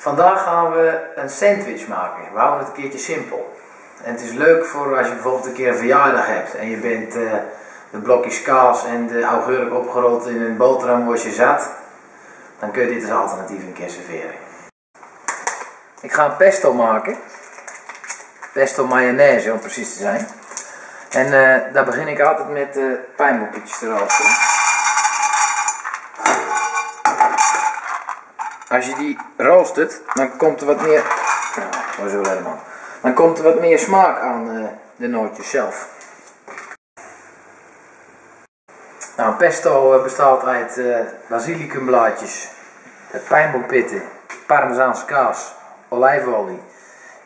Vandaag gaan we een sandwich maken. We houden het een keertje simpel. En het is leuk voor als je bijvoorbeeld een keer een verjaardag hebt en je bent uh, de blokjes kaas en de augurk opgerold in een boterhamworstje zat. Dan kun je dit als alternatief een keer serveren. Ik ga een pesto maken. Pesto mayonaise om precies te zijn. En uh, daar begin ik altijd met uh, pijnboompjes te Als je die roostert, dan komt er wat meer. Nou, zo. Dan komt er wat meer smaak aan uh, de nootjes zelf. Nou, pesto bestaat uit uh, basilicumblaadjes, pijnboompitten, parmezaanse kaas, olijfolie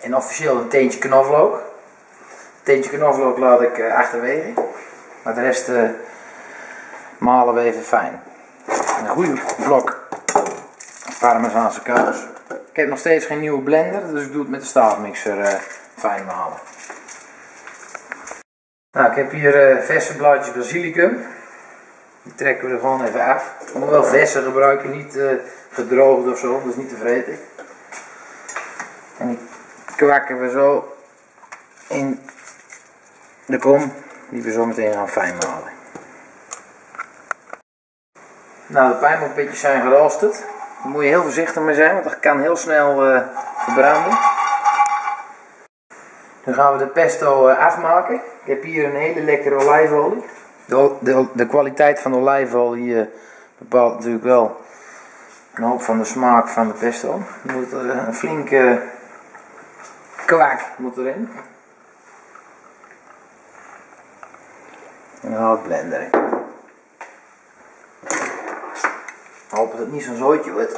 en officieel een teentje knoflook. Een teentje knoflook laat ik uh, achterwege, maar de rest malen we even fijn. Een goede blok parmezaanse kaas. Ik heb nog steeds geen nieuwe blender, dus ik doe het met de staafmixer uh, fijn malen. Nou, ik heb hier uh, verse blaadjes basilicum. Die trekken we er gewoon even af. Ik moet wel verse gebruiken, niet gedroogd of zo, dus niet te vreten. En die kwakken we zo in de kom, die we zo meteen gaan fijn malen. Nou, de pijnboompitjes zijn geroosterd. Daar moet je heel voorzichtig mee zijn, want dat kan heel snel uh, verbranden. Dan gaan we de pesto uh, afmaken. Ik heb hier een hele lekkere olijfolie. De, de, de kwaliteit van de olijfolie uh, bepaalt natuurlijk wel een hoop van de smaak van de pesto. Er moet een flinke kwak moet erin. En dan gaan we het blenderen. Hoop dat het niet zo'n zooitje wordt.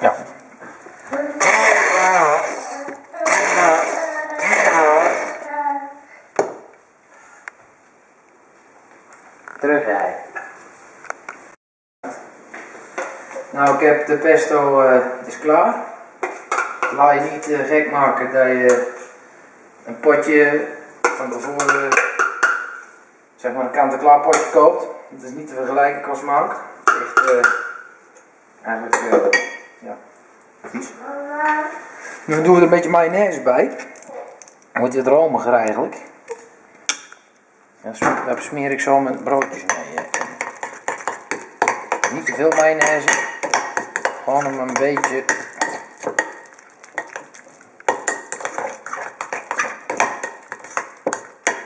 Ja. Terug jij. Nou, ik heb de pesto uh, is klaar. Laat je niet uh, gek maken dat je een potje van tevoren, zeg maar een kant-en-klaar potje koopt. Het is niet te vergelijken qua smaak. Eigenlijk, ja, vies. Nu doen we er een beetje mayonaise bij. Wordt het romiger eigenlijk. En daar smeer ik zo met broodjes mee. Niet te veel mayonaise. Gewoon hem een beetje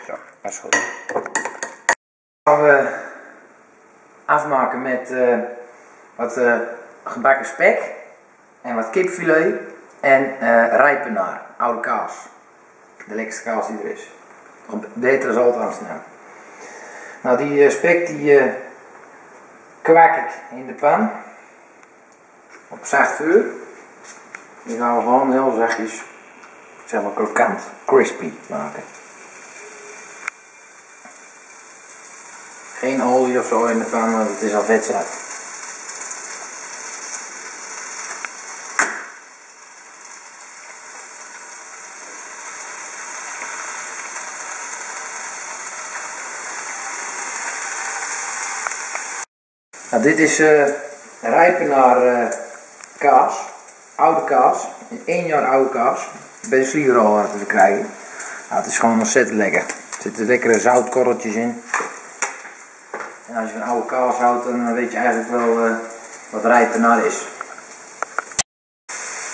Zo, dat is goed. Gaan we afmaken met uh, wat uh, gebakken spek en wat kipfilet en uh, rijpenaar, oude kaas. De lekkerste kaas die er is. Beter dan altijd Amsterdam. Nou die spek die kwak ik in de pan op zacht vuur. Die gaan we gewoon heel zachtjes, zeg maar krokant, crispy maken. Geen olie of zo in de pan, want het is al vetzat. Nou, dit is uh, rijpenaar uh, kaas, oude kaas, een 1 jaar oude kaas, bij de Sliero te krijgen. Nou, het is gewoon ontzettend lekker. Er zitten lekkere zoutkorreltjes in. En als je een oude kaas houdt, dan weet je eigenlijk wel uh, wat rijpenaar is.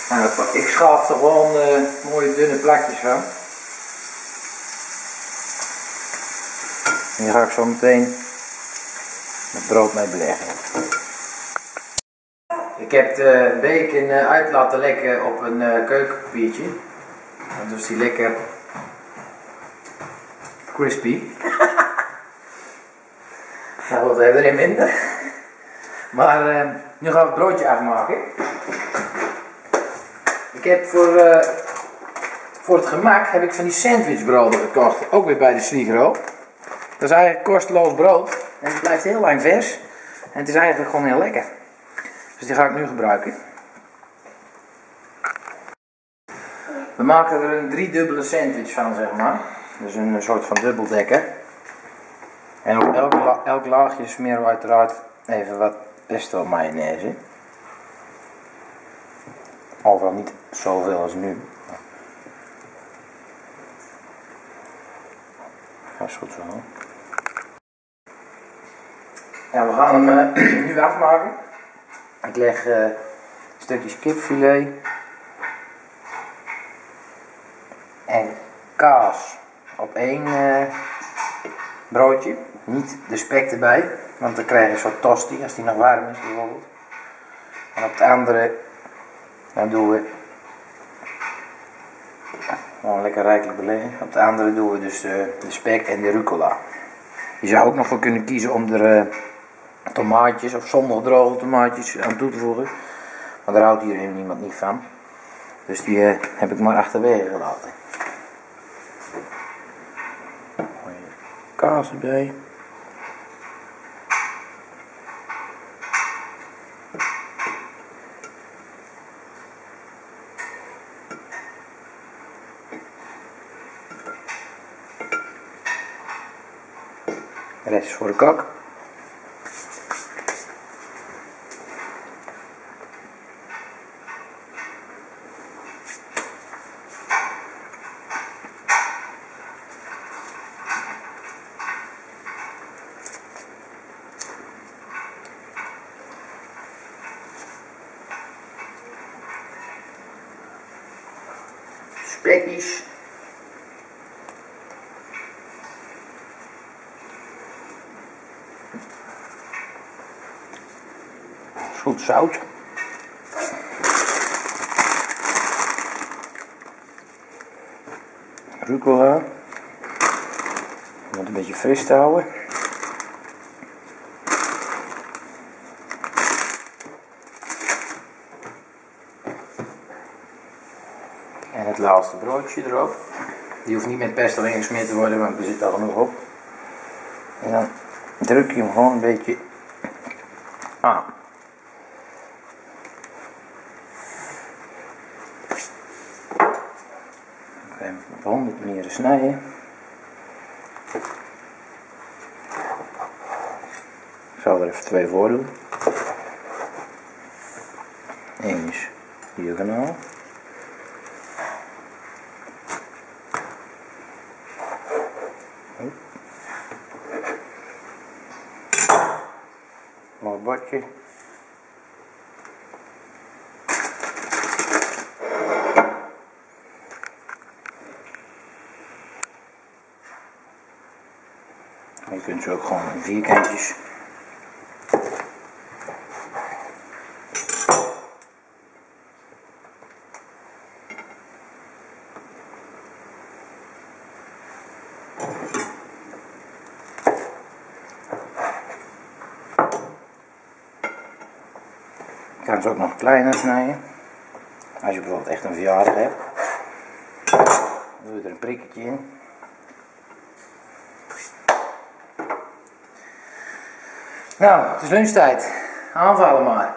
Nou, ik schaaf er gewoon mooie dunne plakjes van. En die ga ik zo meteen met brood mee beleggen. Ik heb de bacon uit laten lekken op een uh, keukenpapiertje. Dan is die lekker crispy. nou wat hebben we erin minder. Maar uh, nu gaan we het broodje afmaken. Ik heb voor, voor het gemak heb ik van die sandwichbroden gekocht. Ook weer bij de Sligro. Dat is eigenlijk kosteloos brood. En het blijft heel lang vers. En het is eigenlijk gewoon heel lekker. Dus die ga ik nu gebruiken. We maken er een driedubbele sandwich van, zeg maar. Dus een soort van dubbeldekker. En op elk, elk laagje smeren we uiteraard even wat pesto mayonaise. Al wel niet zoveel als nu. Dat is goed zo. Ja, we gaan hem uh, nu afmaken. Ik leg uh, stukjes kipfilet en kaas op één uh, broodje. Niet de spek erbij, want dan krijg je zo'n tosti als die nog warm is bijvoorbeeld. En op het andere, dan doen we gewoon lekker rijkelijk beleggen. Op de andere doen we dus de, de spek en de rucola. Je zou ook nog voor kunnen kiezen om er tomaatjes of zonder droge tomaatjes aan toe te voegen. Maar daar houdt hier niemand niet van. Dus die uh, heb ik maar achterwege gelaten. Kaas erbij. De rest is voor de kak. Spekjes. Goed zout. Rucola. Om het een beetje fris te houden. Laatste broodje erop. Die hoeft niet met pesto ingesmeerd te worden, want er zit al genoeg op. En dan druk je hem gewoon een beetje aan. Hem op honderd manieren snijden. Ik zal er even twee voor doen. Eén is diagonaal. Mooi bordje. Je kunt ze ook gewoon vierkantjes. Je kan ze ook nog kleiner snijden. Als je bijvoorbeeld echt een verjaardag hebt. Dan doe je er een prikketje in. Nou, het is lunchtijd. Aanvallen maar.